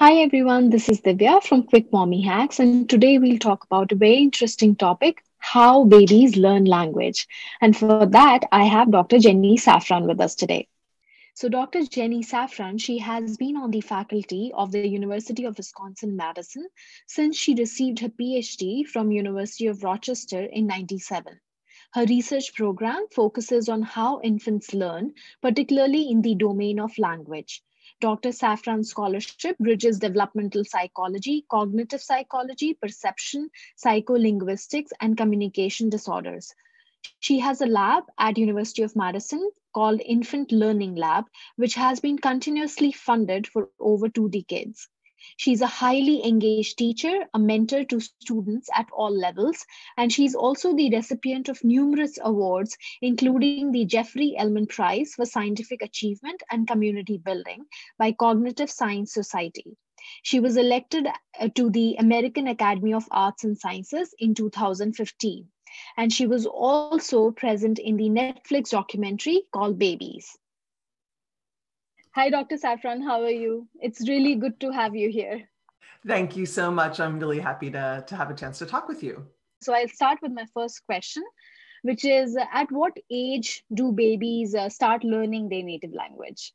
Hi everyone, this is Divya from Quick Mommy Hacks, and today we'll talk about a very interesting topic how babies learn language. And for that, I have Dr. Jenny Saffran with us today. So, Dr. Jenny Saffran, she has been on the faculty of the University of Wisconsin Madison since she received her PhD from University of Rochester in 97. Her research program focuses on how infants learn, particularly in the domain of language. Dr. Saffran's scholarship bridges developmental psychology, cognitive psychology, perception, psycholinguistics, and communication disorders. She has a lab at University of Madison called Infant Learning Lab, which has been continuously funded for over two decades. She's a highly engaged teacher, a mentor to students at all levels, and she's also the recipient of numerous awards, including the Jeffrey Elman Prize for Scientific Achievement and Community Building by Cognitive Science Society. She was elected uh, to the American Academy of Arts and Sciences in 2015, and she was also present in the Netflix documentary called Babies. Hi, Dr. Saffran. How are you? It's really good to have you here. Thank you so much. I'm really happy to, to have a chance to talk with you. So, I'll start with my first question, which is At what age do babies uh, start learning their native language?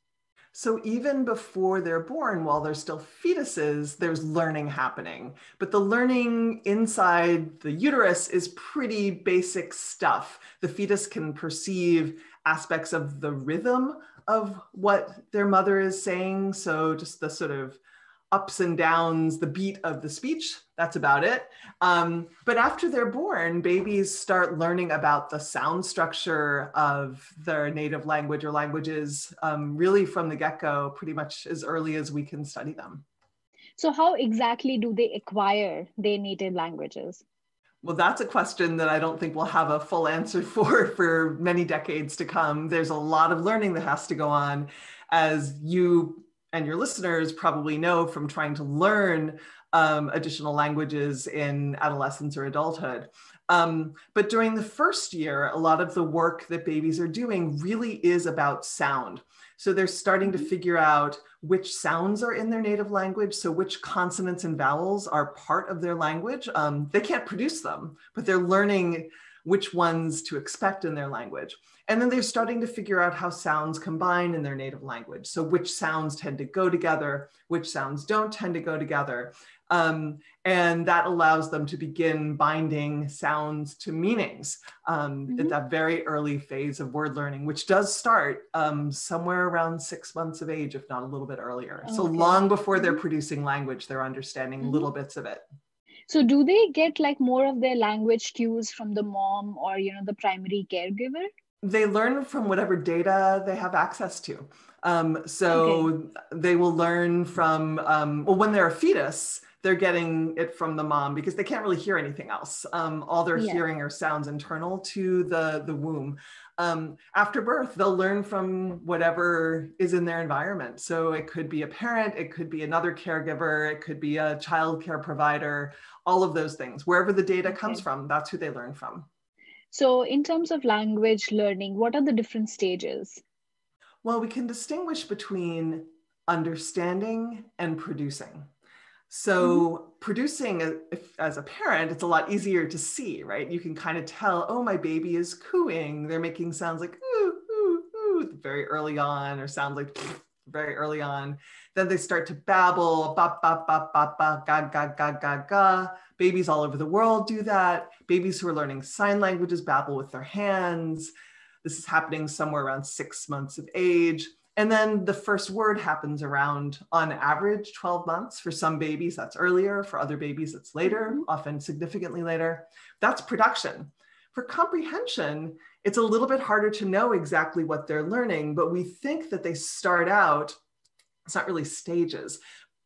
So, even before they're born, while they're still fetuses, there's learning happening. But the learning inside the uterus is pretty basic stuff. The fetus can perceive aspects of the rhythm of what their mother is saying. So just the sort of ups and downs, the beat of the speech, that's about it. Um, but after they're born, babies start learning about the sound structure of their native language or languages um, really from the get go, pretty much as early as we can study them. So, how exactly do they acquire their native languages? Well, that's a question that I don't think we'll have a full answer for for many decades to come. There's a lot of learning that has to go on, as you and your listeners probably know from trying to learn um, additional languages in adolescence or adulthood. Um, but during the first year, a lot of the work that babies are doing really is about sound. So they're starting to mm-hmm. figure out which sounds are in their native language. So which consonants and vowels are part of their language. Um, they can't produce them, but they're learning which ones to expect in their language. And then they're starting to figure out how sounds combine in their native language. So which sounds tend to go together, which sounds don't tend to go together. Um, and that allows them to begin binding sounds to meanings um, mm-hmm. at that very early phase of word learning, which does start um, somewhere around six months of age, if not a little bit earlier. Okay. So long before they're mm-hmm. producing language, they're understanding mm-hmm. little bits of it. So do they get like more of their language cues from the mom or you know the primary caregiver? They learn from whatever data they have access to. Um, so okay. they will learn from um, well when they're a fetus they're getting it from the mom because they can't really hear anything else. Um, all they're yeah. hearing are sounds internal to the, the womb. Um, after birth, they'll learn from whatever is in their environment. So it could be a parent, it could be another caregiver, it could be a child care provider, all of those things. Wherever the data okay. comes from, that's who they learn from. So, in terms of language learning, what are the different stages? Well, we can distinguish between understanding and producing. So mm-hmm. producing if, as a parent, it's a lot easier to see, right? You can kind of tell, oh, my baby is cooing. They're making sounds like ooh, ooh, ooh, very early on, or sounds like very early on. Then they start to babble, ba ba ba ba ba, ga ga ga ga ga. Babies all over the world do that. Babies who are learning sign languages babble with their hands. This is happening somewhere around six months of age. And then the first word happens around, on average, 12 months. For some babies, that's earlier. For other babies, it's later, mm-hmm. often significantly later. That's production. For comprehension, it's a little bit harder to know exactly what they're learning, but we think that they start out, it's not really stages,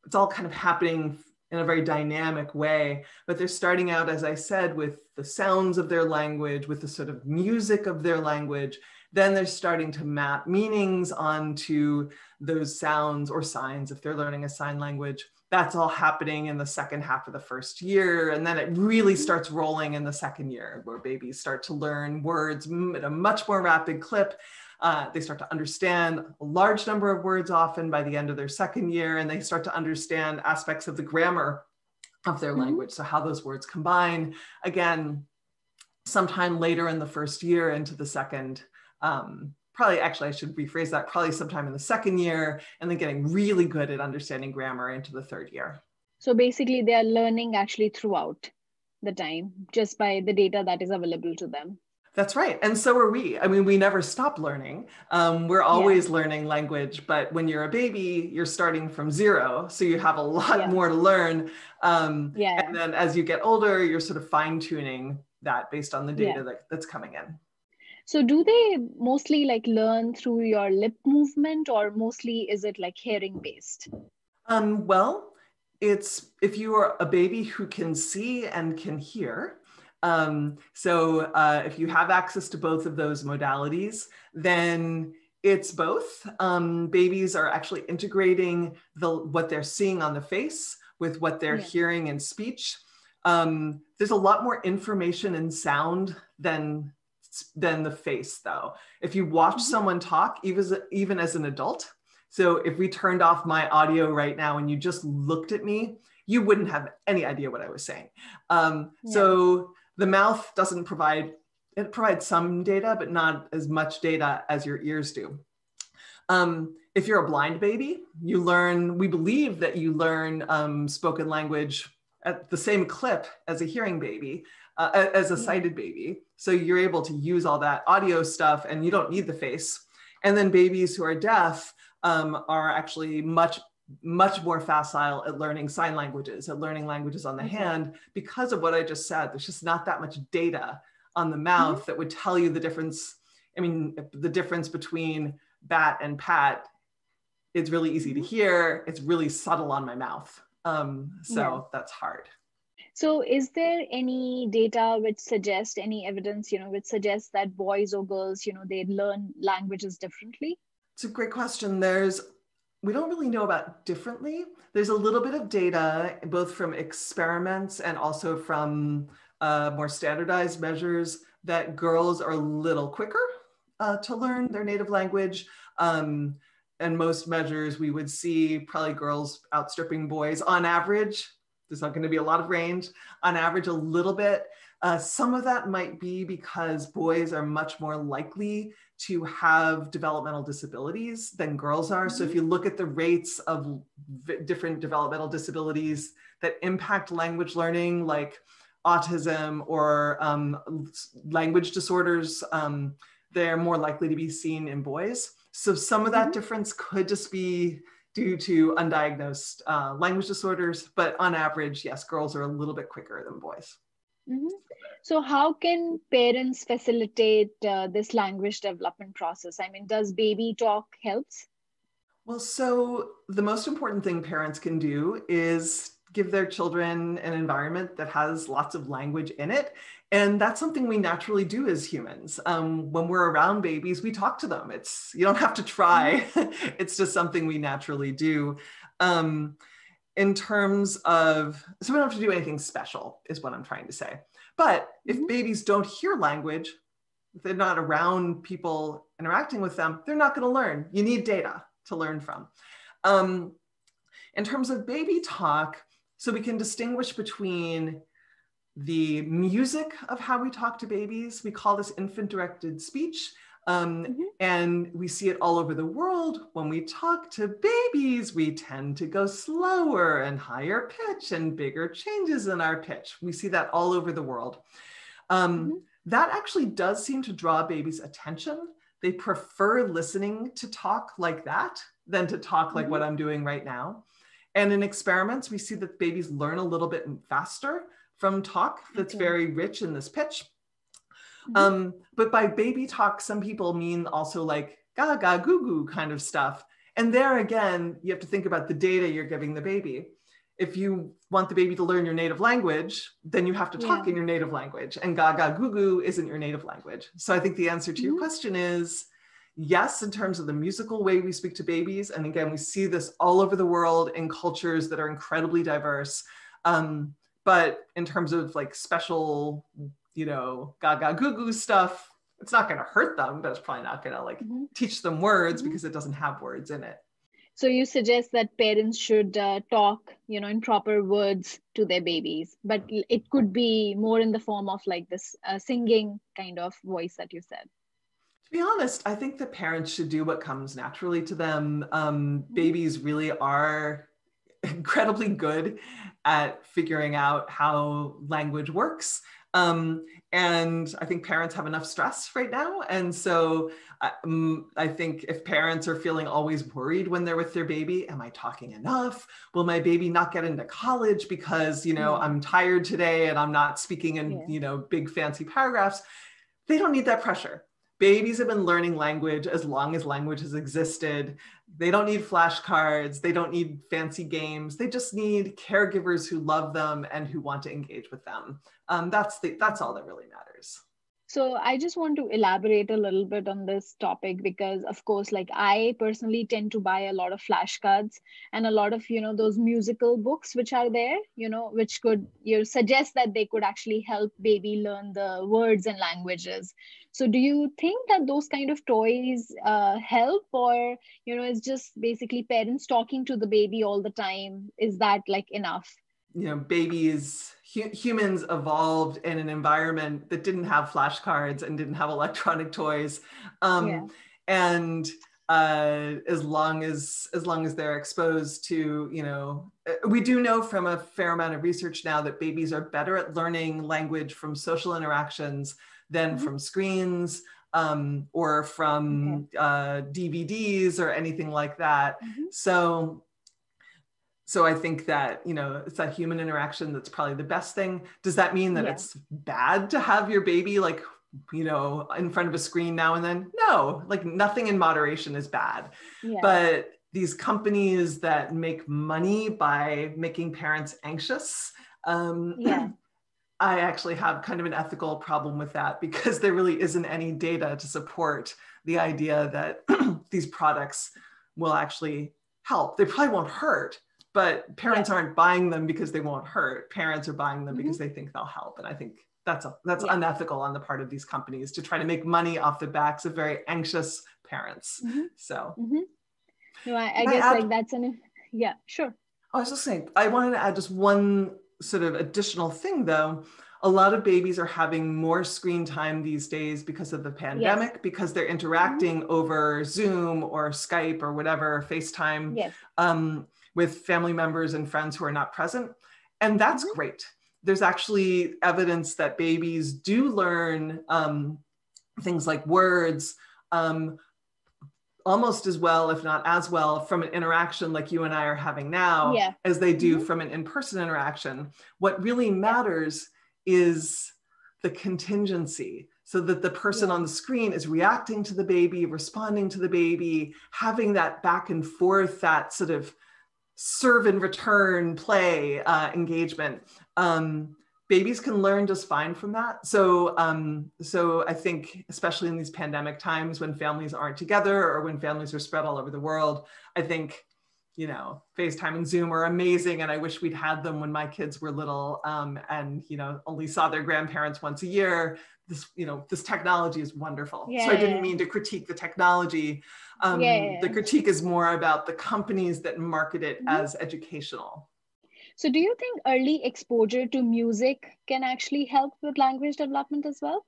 it's all kind of happening in a very dynamic way. But they're starting out, as I said, with the sounds of their language, with the sort of music of their language, then they're starting to map meanings onto those sounds or signs if they're learning a sign language. That's all happening in the second half of the first year. And then it really starts rolling in the second year where babies start to learn words at a much more rapid clip. Uh, they start to understand a large number of words often by the end of their second year, and they start to understand aspects of the grammar of their mm-hmm. language. So, how those words combine. Again, sometime later in the first year into the second. Um, probably actually I should rephrase that probably sometime in the second year and then getting really good at understanding grammar into the third year. So basically they are learning actually throughout the time just by the data that is available to them. That's right. And so are we. I mean, we never stop learning. Um, we're always yeah. learning language, but when you're a baby, you're starting from zero. So you have a lot yeah. more to learn. Um, yeah. And then as you get older, you're sort of fine tuning that based on the data yeah. that, that's coming in. So do they mostly like learn through your lip movement or mostly is it like hearing based? Um, well, it's if you are a baby who can see and can hear, um, so uh, if you have access to both of those modalities, then it's both. Um, babies are actually integrating the what they're seeing on the face with what they're yeah. hearing in speech. Um, there's a lot more information and sound than than the face, though. If you watch mm-hmm. someone talk, even as, even as an adult, so if we turned off my audio right now and you just looked at me, you wouldn't have any idea what I was saying. Um, yeah. So the mouth doesn't provide, it provides some data, but not as much data as your ears do. Um, if you're a blind baby, you learn, we believe that you learn um, spoken language at the same clip as a hearing baby, uh, as a sighted baby. So you're able to use all that audio stuff and you don't need the face. And then babies who are deaf um, are actually much much more facile at learning sign languages, at learning languages on the mm-hmm. hand, because of what I just said. There's just not that much data on the mouth mm-hmm. that would tell you the difference. I mean, the difference between bat and pat, it's really easy to mm-hmm. hear. It's really subtle on my mouth. Um, so yeah. that's hard. So is there any data which suggests any evidence, you know, which suggests that boys or girls, you know, they learn languages differently? It's a great question. There's we don't really know about differently. There's a little bit of data, both from experiments and also from uh, more standardized measures, that girls are a little quicker uh, to learn their native language. Um, and most measures, we would see probably girls outstripping boys on average. There's not going to be a lot of range. On average, a little bit. Uh, some of that might be because boys are much more likely to have developmental disabilities than girls are. So if mm-hmm. you look at the rates of different developmental disabilities that impact language learning, like autism or um, language disorders, um, they're more likely to be seen in boys. So some of that mm-hmm. difference could just be due to undiagnosed uh, language disorders, but on average, yes, girls are a little bit quicker than boys. Mm-hmm. So, how can parents facilitate uh, this language development process? I mean, does baby talk helps? Well, so the most important thing parents can do is give their children an environment that has lots of language in it. And that's something we naturally do as humans. Um, when we're around babies, we talk to them. It's you don't have to try. Mm-hmm. it's just something we naturally do. Um, in terms of, so we don't have to do anything special, is what I'm trying to say. But if mm-hmm. babies don't hear language, if they're not around people interacting with them, they're not going to learn. You need data to learn from. Um, in terms of baby talk, so we can distinguish between the music of how we talk to babies. We call this infant directed speech. Um, mm-hmm. And we see it all over the world. When we talk to babies, we tend to go slower and higher pitch and bigger changes in our pitch. We see that all over the world. Um, mm-hmm. That actually does seem to draw babies' attention. They prefer listening to talk like that than to talk like mm-hmm. what I'm doing right now. And in experiments, we see that babies learn a little bit faster from talk that's okay. very rich in this pitch. Mm-hmm. Um, but by baby talk, some people mean also like gaga, goo goo kind of stuff. And there again, you have to think about the data you're giving the baby. If you want the baby to learn your native language, then you have to talk yeah. in your native language. And gaga, goo goo isn't your native language. So I think the answer to mm-hmm. your question is yes, in terms of the musical way we speak to babies. And again, we see this all over the world in cultures that are incredibly diverse. Um, but in terms of like special you know, gaga goo goo stuff, it's not going to hurt them, but it's probably not going to like mm-hmm. teach them words mm-hmm. because it doesn't have words in it. So you suggest that parents should uh, talk, you know, in proper words to their babies, but it could be more in the form of like this uh, singing kind of voice that you said. To be honest, I think the parents should do what comes naturally to them. Um, mm-hmm. babies really are incredibly good at figuring out how language works. Um, and I think parents have enough stress right now. And so um, I think if parents are feeling always worried when they're with their baby, am I talking enough? Will my baby not get into college because, you know, yeah. I'm tired today and I'm not speaking in, yeah. you know, big fancy paragraphs? They don't need that pressure. Babies have been learning language as long as language has existed. They don't need flashcards. They don't need fancy games. They just need caregivers who love them and who want to engage with them. Um, that's the, that's all that really matters. So I just want to elaborate a little bit on this topic because of course like I personally tend to buy a lot of flashcards and a lot of you know those musical books which are there you know which could you know, suggest that they could actually help baby learn the words and languages. So do you think that those kind of toys uh, help or you know it's just basically parents talking to the baby all the time is that like enough? You know babies hu- humans evolved in an environment that didn't have flashcards and didn't have electronic toys. Um, yeah. And uh, as long as as long as they're exposed to, you know, uh, we do know from a fair amount of research now that babies are better at learning language from social interactions than mm-hmm. from screens. Um, or from okay. uh, DVDs or anything like that. Mm-hmm. So so i think that you know it's that human interaction that's probably the best thing does that mean that yeah. it's bad to have your baby like you know in front of a screen now and then no like nothing in moderation is bad yeah. but these companies that make money by making parents anxious um, yeah I actually have kind of an ethical problem with that because there really isn't any data to support the idea that these products will actually help. They probably won't hurt, but parents yeah. aren't buying them because they won't hurt parents are buying them mm-hmm. because they think they'll help and i think that's a, that's yeah. unethical on the part of these companies to try to make money off the backs of very anxious parents mm-hmm. so mm-hmm. no, I, I guess I add, like that's an yeah sure i was just saying i wanted to add just one sort of additional thing though a lot of babies are having more screen time these days because of the pandemic yes. because they're interacting mm-hmm. over zoom or skype or whatever facetime yes. um, with family members and friends who are not present. And that's mm-hmm. great. There's actually evidence that babies do learn um, things like words um, almost as well, if not as well, from an interaction like you and I are having now yeah. as they do mm-hmm. from an in person interaction. What really matters is the contingency so that the person yeah. on the screen is reacting to the baby, responding to the baby, having that back and forth, that sort of serve and return play uh, engagement. Um, babies can learn just fine from that. So, um, so I think, especially in these pandemic times when families aren't together or when families are spread all over the world, I think, you know, FaceTime and Zoom are amazing. And I wish we'd had them when my kids were little um, and, you know, only saw their grandparents once a year. This you know this technology is wonderful. Yeah, so i didn't mean to critique the technology. Um, yeah, the critique is more about the companies that market it mm-hmm. as educational. So do you think early exposure to music can actually help with language development as well?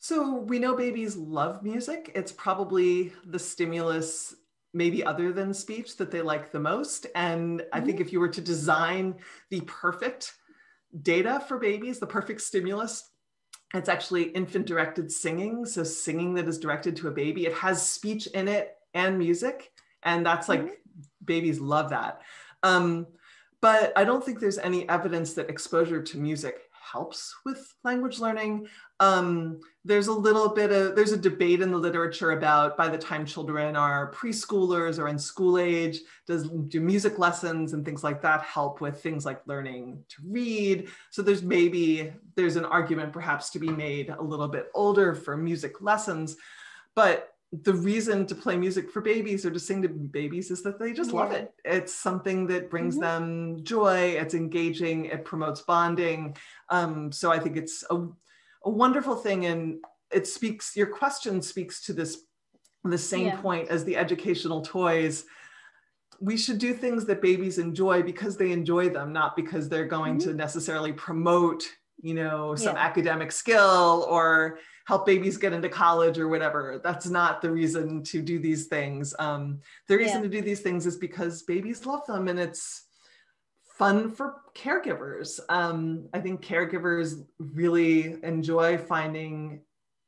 So we know babies love music. It's probably the stimulus maybe other than speech that they like the most and mm-hmm. i think if you were to design the perfect data for babies the perfect stimulus it's actually infant directed singing. So, singing that is directed to a baby. It has speech in it and music. And that's like, mm-hmm. babies love that. Um, but I don't think there's any evidence that exposure to music helps with language learning. Um, there's a little bit of, there's a debate in the literature about by the time children are preschoolers or in school age, does do music lessons and things like that help with things like learning to read? So there's maybe, there's an argument perhaps to be made a little bit older for music lessons, but the reason to play music for babies or to sing to babies is that they just yeah. love it. It's something that brings mm-hmm. them joy, it's engaging, it promotes bonding. Um, so I think it's a, a wonderful thing. And it speaks your question speaks to this the same yeah. point as the educational toys we should do things that babies enjoy because they enjoy them not because they're going mm-hmm. to necessarily promote you know some yeah. academic skill or help babies get into college or whatever that's not the reason to do these things um, the reason yeah. to do these things is because babies love them and it's fun for caregivers um, i think caregivers really enjoy finding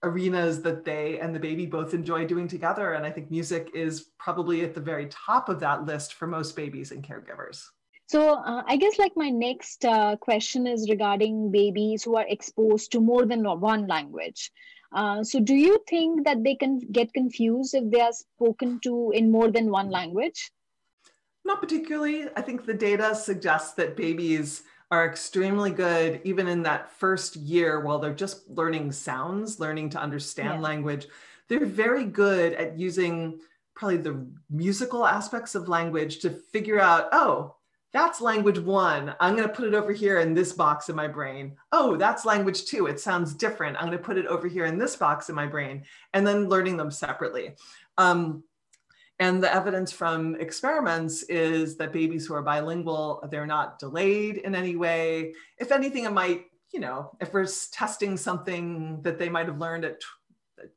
arenas that they and the baby both enjoy doing together. And I think music is probably at the very top of that list for most babies and caregivers. So, uh, I guess like my next uh, question is regarding babies who are exposed to more than one language. Uh, so, do you think that they can get confused if they are spoken to in more than one language? Not particularly. I think the data suggests that babies are extremely good even in that first year while they're just learning sounds, learning to understand yeah. language. They're very good at using probably the musical aspects of language to figure out, oh, that's language one. I'm going to put it over here in this box in my brain. Oh, that's language two. It sounds different. I'm going to put it over here in this box in my brain, and then learning them separately. Um, and the evidence from experiments is that babies who are bilingual, they're not delayed in any way. If anything, it might, you know, if we're testing something that they might have learned at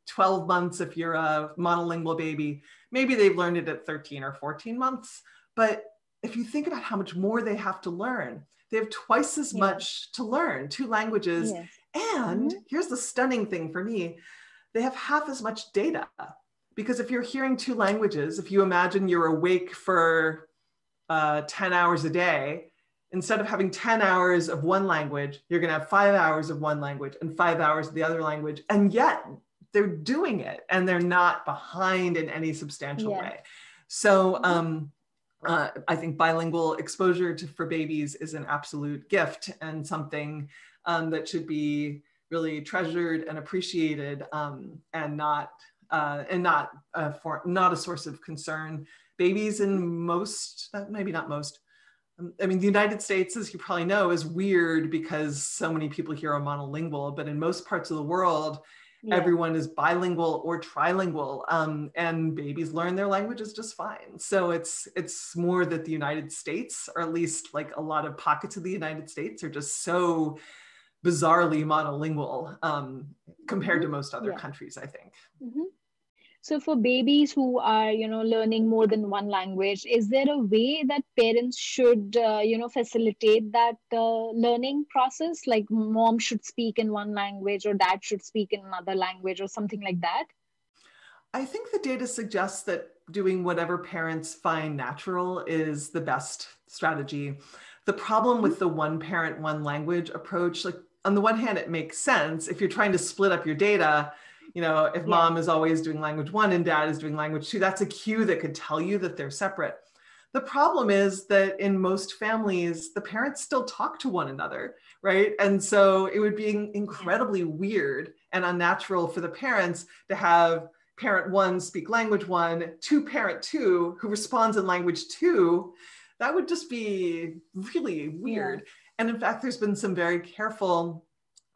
12 months, if you're a monolingual baby, maybe they've learned it at 13 or 14 months. But if you think about how much more they have to learn, they have twice as much to learn, two languages. Yes. And mm-hmm. here's the stunning thing for me they have half as much data because if you're hearing two languages, if you imagine you're awake for uh, 10 hours a day, instead of having 10 hours of one language, you're going to have five hours of one language and five hours of the other language. And yet they're doing it and they're not behind in any substantial yeah. way. So, um, uh, I think bilingual exposure to, for babies is an absolute gift and something um, that should be really treasured and appreciated um, and not uh, and not a for, not a source of concern. Babies in most, maybe not most. Um, I mean, the United States, as you probably know, is weird because so many people here are monolingual. But in most parts of the world, yeah. everyone is bilingual or trilingual, um, and babies learn their languages just fine. So it's it's more that the United States, or at least like a lot of pockets of the United States, are just so bizarrely monolingual um, compared to most other yeah. countries. I think. Mm-hmm. So for babies who are, you know, learning more than one language, is there a way that parents should, uh, you know, facilitate that uh, learning process? Like mom should speak in one language or dad should speak in another language or something like that? I think the data suggests that doing whatever parents find natural is the best strategy. The problem with the one parent, one language approach, like on the one hand, it makes sense. If you're trying to split up your data, you know if yeah. mom is always doing language one and dad is doing language two that's a cue that could tell you that they're separate. The problem is that in most families the parents still talk to one another right? And so it would be incredibly weird and unnatural for the parents to have parent one speak language one to parent two who responds in language two. That would just be really weird. Yeah. and in fact there's been some very careful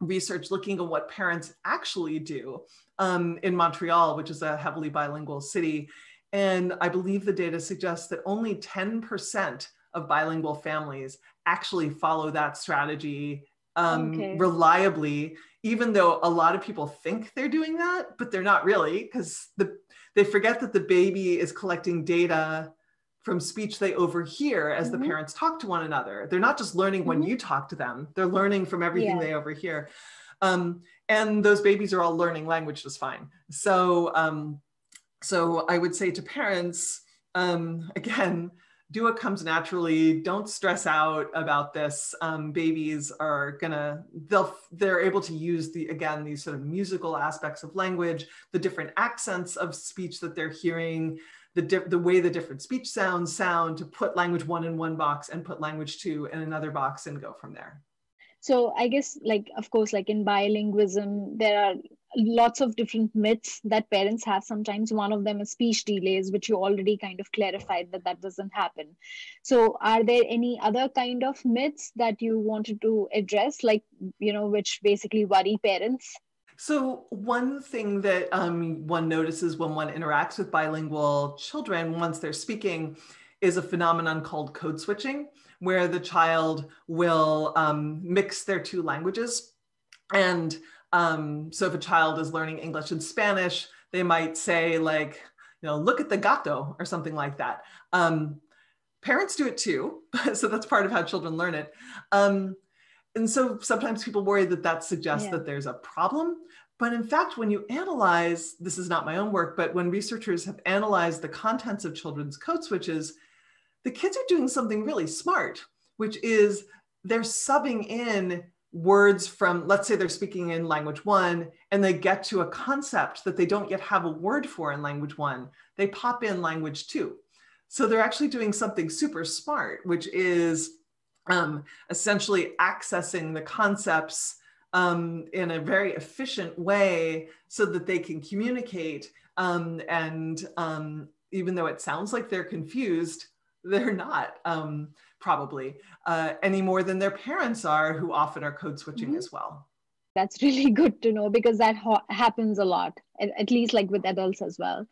research looking at what parents actually do um, in Montreal, which is a heavily bilingual city. And I believe the data suggests that only 10% of bilingual families actually follow that strategy um, okay. reliably, even though a lot of people think they're doing that, but they're not really because the, they forget that the baby is collecting data from speech they overhear as mm-hmm. the parents talk to one another. They're not just learning when mm-hmm. you talk to them, they're learning from everything yeah. they overhear. Um, and those babies are all learning language just fine. So, um, so I would say to parents, um, again, do what comes naturally. Don't stress out about this. Um, babies are gonna, they'll, they're able to use the, again, these sort of musical aspects of language, the different accents of speech that they're hearing, the, the way the different speech sounds sound to put language one in one box and put language two in another box and go from there so i guess like of course like in bilingualism there are lots of different myths that parents have. Sometimes one of them is speech delays which you already kind of clarified that that doesn't happen. So are there any other kind of myths that you wanted to address like you know which basically worry parents? So, one thing that um, one notices when one interacts with bilingual children once they're speaking is a phenomenon called code switching, where the child will um, mix their two languages. And um, so, if a child is learning English and Spanish, they might say, like, you know, look at the gato or something like that. Um, parents do it too. so, that's part of how children learn it. Um, and so sometimes people worry that that suggests yeah. that there's a problem. But in fact, when you analyze, this is not my own work, but when researchers have analyzed the contents of children's code switches, the kids are doing something really smart, which is they're subbing in words from, let's say they're speaking in language one, and they get to a concept that they don't yet have a word for in language one. They pop in language two. So they're actually doing something super smart, which is um, essentially accessing the concepts um, in a very efficient way so that they can communicate. Um, and um, even though it sounds like they're confused, they're not um, probably uh, any more than their parents are, who often are code switching mm-hmm. as well. That's really good to know because that ha- happens a lot, at, at least like with adults as well.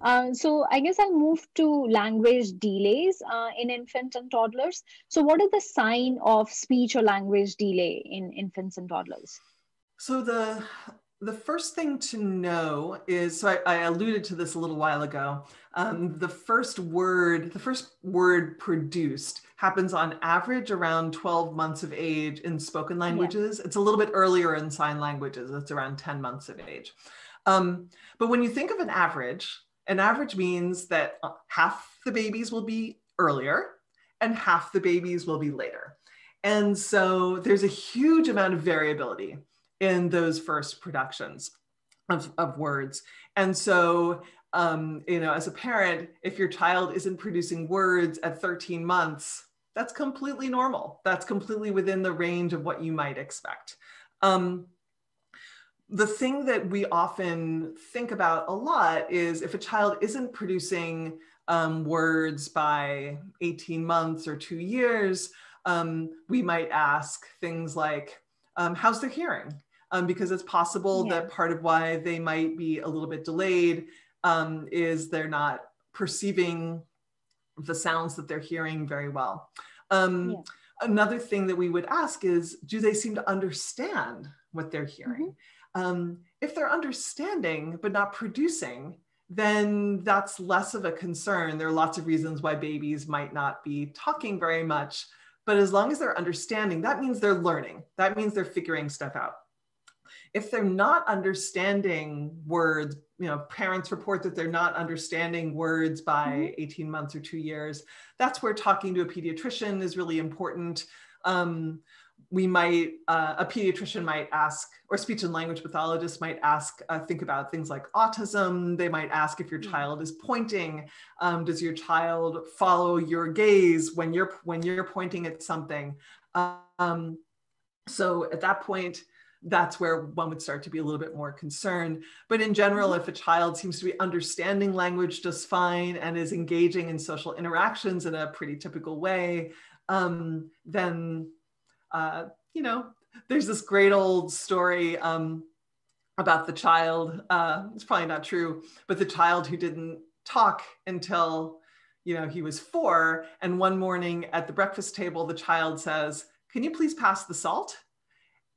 Uh, so I guess I'll move to language delays uh, in infants and toddlers. So what are the sign of speech or language delay in infants and toddlers? So the the first thing to know is so I, I alluded to this a little while ago. Um, the first word, the first word produced happens on average around 12 months of age in spoken languages. Yeah. It's a little bit earlier in sign languages. It's around 10 months of age. Um, but when you think of an average, an average means that uh, half the babies will be earlier and half the babies will be later. And so there's a huge amount of variability in those first productions of, of words. And so, um, you know, as a parent, if your child isn't producing words at 13 months, that's completely normal. That's completely within the range of what you might expect. Um, the thing that we often think about a lot is if a child isn't producing um, words by 18 months or two years, um, we might ask things like, um, how's their hearing? Um, because it's possible yeah. that part of why they might be a little bit delayed um, is they're not perceiving the sounds that they're hearing very well. Um, yeah. Another thing that we would ask is, do they seem to understand what they're hearing? Mm-hmm um, if they're understanding but not producing, then that's less of a concern. There are lots of reasons why babies might not be talking very much, but as long as they're understanding, that means they're learning. That means they're figuring stuff out. If they're not understanding words, you know, parents report that they're not understanding words by mm-hmm. 18 months or two years, that's where talking to a pediatrician is really important. Um, we might, uh, a pediatrician might ask, or speech and language pathologist might ask, uh, think about things like autism. They might ask if your hmm. child is pointing. Um, does your child follow your gaze when you're when you're pointing at something? Um, so at that point, that's where one would start to be a little bit more concerned. But in general, mm-hmm. if a child seems to be understanding language just fine and is engaging in social interactions in a pretty typical way, um, then uh, you know, there's this great old story um, about the child. Uh, it's probably not true, but the child who didn't talk until you know he was four. And one morning at the breakfast table, the child says, "Can you please pass the salt?"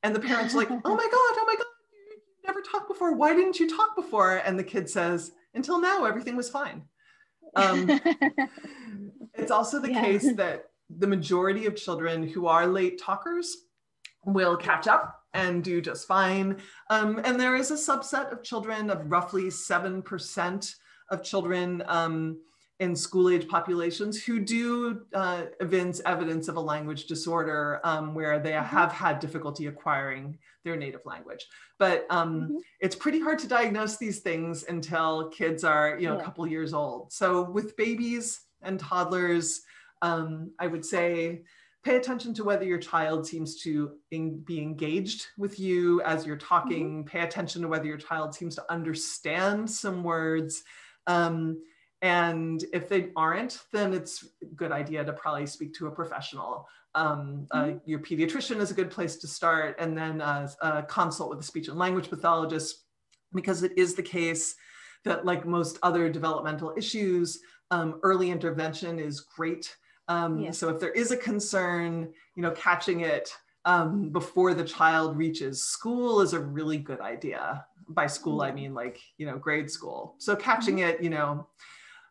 And the parents are like, "Oh my god, oh my god, you never talked before. Why didn't you talk before?" And the kid says, "Until now, everything was fine." Um, it's also the yeah. case that the majority of children who are late talkers will catch up and do just fine. Um, and there is a subset of children of roughly 7% of children um, in school age populations who do uh, evince evidence of a language disorder um, where they mm-hmm. have had difficulty acquiring their native language. But um, mm-hmm. it's pretty hard to diagnose these things until kids are, you know, yeah. a couple years old. So with babies and toddlers, um, I would say pay attention to whether your child seems to in, be engaged with you as you're talking. Mm-hmm. Pay attention to whether your child seems to understand some words. Um, and if they aren't, then it's a good idea to probably speak to a professional um, uh, mm-hmm. your pediatrician is a good place to start, and then uh, consult with a speech and language pathologist, because it is the case that, like most other developmental issues, um, early intervention is great. Um, yes. So if there is a concern, you know, catching it um, before the child reaches school is a really good idea. By school, I mean like you know grade school. So catching mm-hmm. it, you know,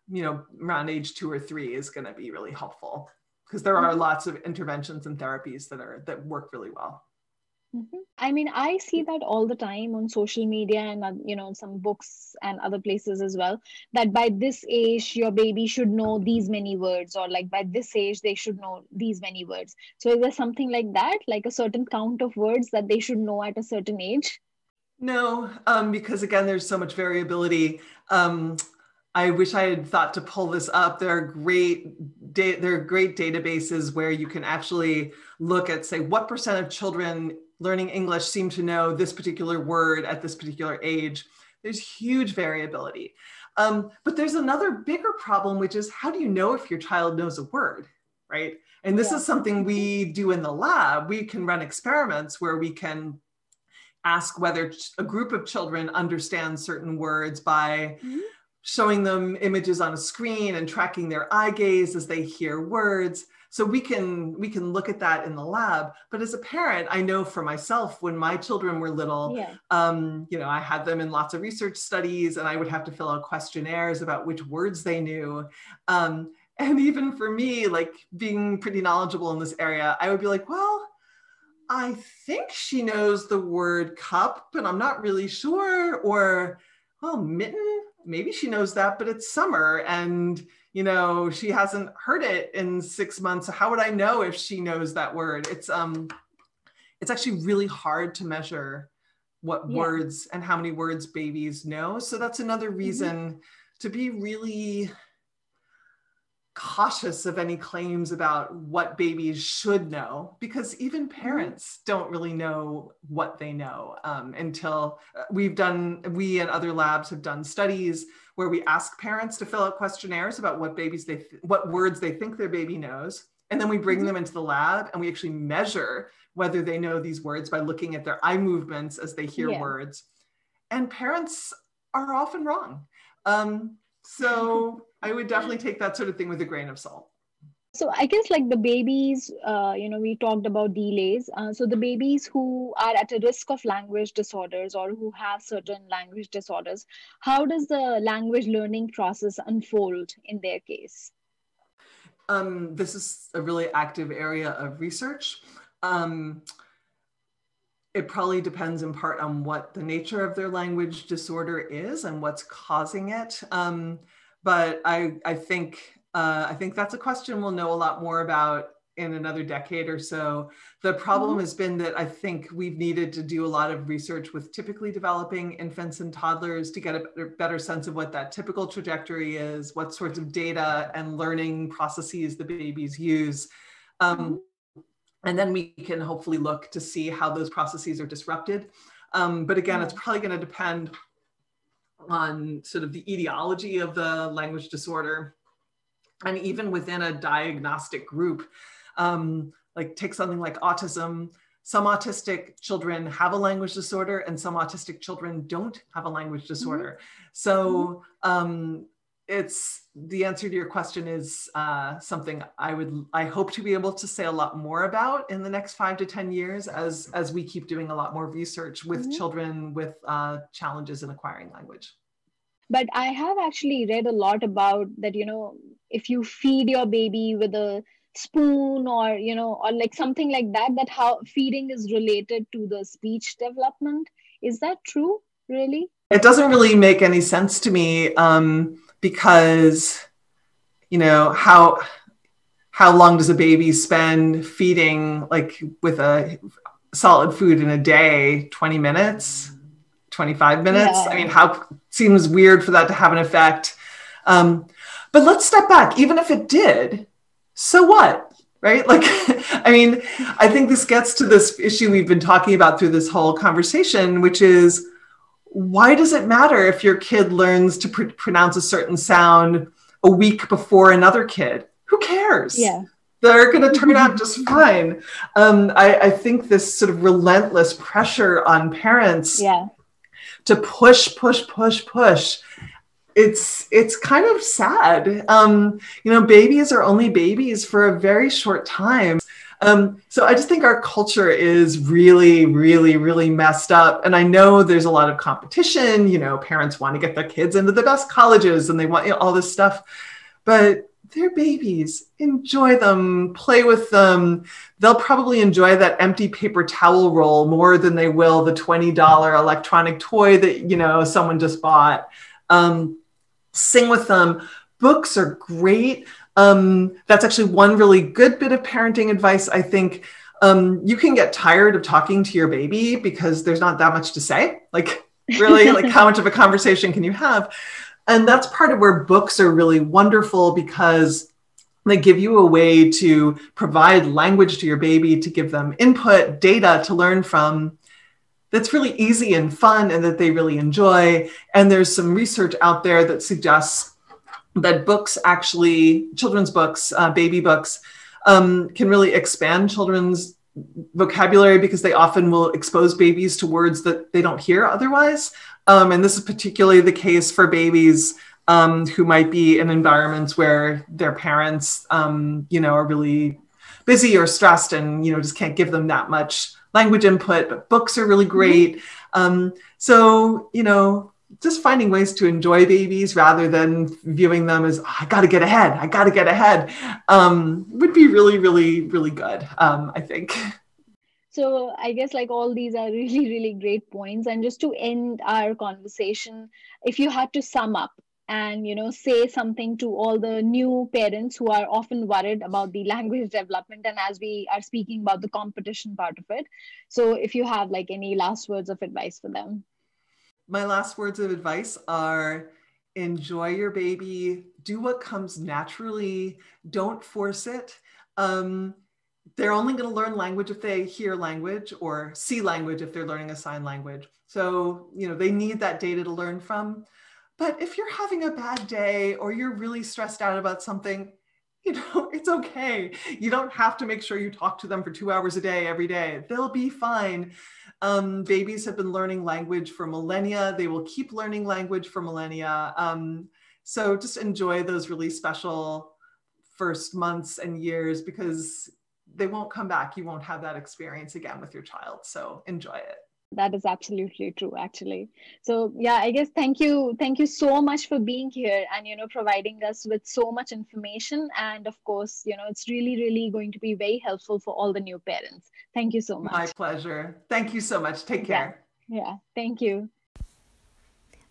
you know around age two or three is going to be really helpful because there are mm-hmm. lots of interventions and therapies that are that work really well. Mm-hmm. I mean, I see that all the time on social media and uh, you know some books and other places as well. That by this age, your baby should know these many words, or like by this age, they should know these many words. So, is there something like that, like a certain count of words that they should know at a certain age? No, um, because again, there's so much variability. Um, I wish I had thought to pull this up. There are great da- there are great databases where you can actually look at say what percent of children learning English seem to know this particular word at this particular age. There's huge variability. Um, but there's another bigger problem, which is how do you know if your child knows a word, right? And this yeah. is something we do in the lab. We can run experiments where we can ask whether a group of children understand certain words by mm-hmm. Showing them images on a screen and tracking their eye gaze as they hear words. So we can we can look at that in the lab. But as a parent i know for myself when my children were little yeah. um, you know i had them in lots of research studies and i would have to fill out questionnaires about which words they knew. Um, and even for me like being pretty knowledgeable in this area i would be like well i think she knows the word cup but i'm not really sure or well mitten maybe she knows that but it's summer and you know she hasn't heard it in six months how would i know if she knows that word it's um it's actually really hard to measure what yeah. words and how many words babies know so that's another mm-hmm. reason mm-hmm. to be really cautious of any claims about what babies should know because even mm-hmm. parents don't really know what they know um, until uh, we've done we and other labs have done studies where we ask parents to fill out questionnaires about what babies they th- what words they think their baby knows and then we bring mm-hmm. them into the lab and we actually measure whether they know these words by looking at their eye movements as they hear yeah. words and parents are often wrong um, so I would definitely take that sort of thing with a grain of salt. So I guess like the babies, uh, you know, we talked about delays. Uh, so the babies who are at a risk of language disorders or who have certain language disorders, how does the language learning process unfold in their case? Um, this is a really active area of research. Um, it probably depends in part on what the nature of their language disorder is and what's causing it. Um, but I, I think uh, I think that's a question we'll know a lot more about in another decade or so. The problem mm-hmm. has been that I think we've needed to do a lot of research with typically developing infants and toddlers to get a better sense of what that typical trajectory is, what sorts of data and learning processes the babies use. Um, mm-hmm and then we can hopefully look to see how those processes are disrupted. Um, but again, it's probably going to depend on sort of the etiology of the language disorder. And even within a diagnostic group, um, like take something like autism, some autistic children have a language disorder and some autistic children don't have a language mm-hmm. disorder. Mm-hmm. So um, it's the answer to your question is uh, something I would I hope to be able to say a lot more about in the next five to ten years as as we keep doing a lot more research with mm-hmm. children with uh, challenges in acquiring language. But I have actually read a lot about that. You know, if you feed your baby with a spoon or you know or like something like that that how feeding is related to the speech development is that true really it doesn't really make any sense to me um, because you know how how long does a baby spend feeding like with a solid food in a day? 20 minutes? 25 minutes? Yeah. i mean how seems weird for that to have an effect. Um, but let's step back. Even if it did so what? Right? Like i mean i think this gets to this issue we've been talking about through this whole conversation which is why does it matter if your kid learns to pr- pronounce a certain sound a week before another kid? Who cares? Yeah. they're going to turn out just fine. Um, I, I, think this sort of relentless pressure on parents yeah. to push, push, push, push. It's it's kind of sad. Um, you know, babies are only babies for a very short time. Um, so I just think our culture is really, really, really messed up. And I know there's a lot of competition. You know, parents want to get their kids into the best colleges and they want you know, all this stuff. But they're babies. Enjoy them, play with them. They'll probably enjoy that empty paper towel roll more than they will the $20 electronic toy that, you know, someone just bought. Um, sing with them. Books are great. Um, that's actually one really good bit of parenting advice. I think um, you can get tired of talking to your baby because there's not that much to say. Like, really, like, how much of a conversation can you have? And that's part of where books are really wonderful because they give you a way to provide language to your baby, to give them input, data to learn from that's really easy and fun and that they really enjoy. And there's some research out there that suggests that books actually, children's books, uh, baby books, um, can really expand children's vocabulary because they often will expose babies to words that they don't hear otherwise. Um, and this is particularly the case for babies um, who might be in environments where their parents, um, you know, are really busy or stressed and, you know, just can't give them that much language input. But books are really mm-hmm. great. Um, so, you know, just finding ways to enjoy babies rather than viewing them as, oh, I got to get ahead, I got to get ahead, um, would be really, really, really good, um, I think. so i guess like all these are really really great points and just to end our conversation if you had to sum up and you know say something to all the new parents who are often worried about the language development and as we are speaking about the competition part of it so if you have like any last words of advice for them my last words of advice are enjoy your baby do what comes naturally don't force it um, they're only going to learn language if they hear language or see language if they're learning a sign language. So, you know, they need that data to learn from. But if you're having a bad day or you're really stressed out about something, you know, it's okay. You don't have to make sure you talk to them for two hours a day every day. They'll be fine. Um, babies have been learning language for millennia. They will keep learning language for millennia. Um, so just enjoy those really special first months and years because they won't come back. You won't have that experience again with your child. So enjoy it. That is absolutely true, actually. So yeah, I guess thank you, thank you so much for being here and you know providing us with so much information. And of course, you know, it's really, really going to be very helpful for all the new parents. Thank you so much. My pleasure. Thank you so much. Take care. yeah, yeah. thank you.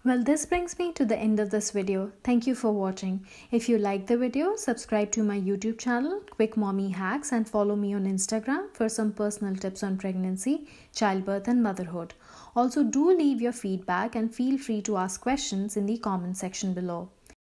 Well, this brings me to the end of this video. Thank you for watching. If you like the video, subscribe to my YouTube channel, Quick Mommy Hacks, and follow me on Instagram for some personal tips on pregnancy, childbirth, and motherhood. Also, do leave your feedback and feel free to ask questions in the comment section below.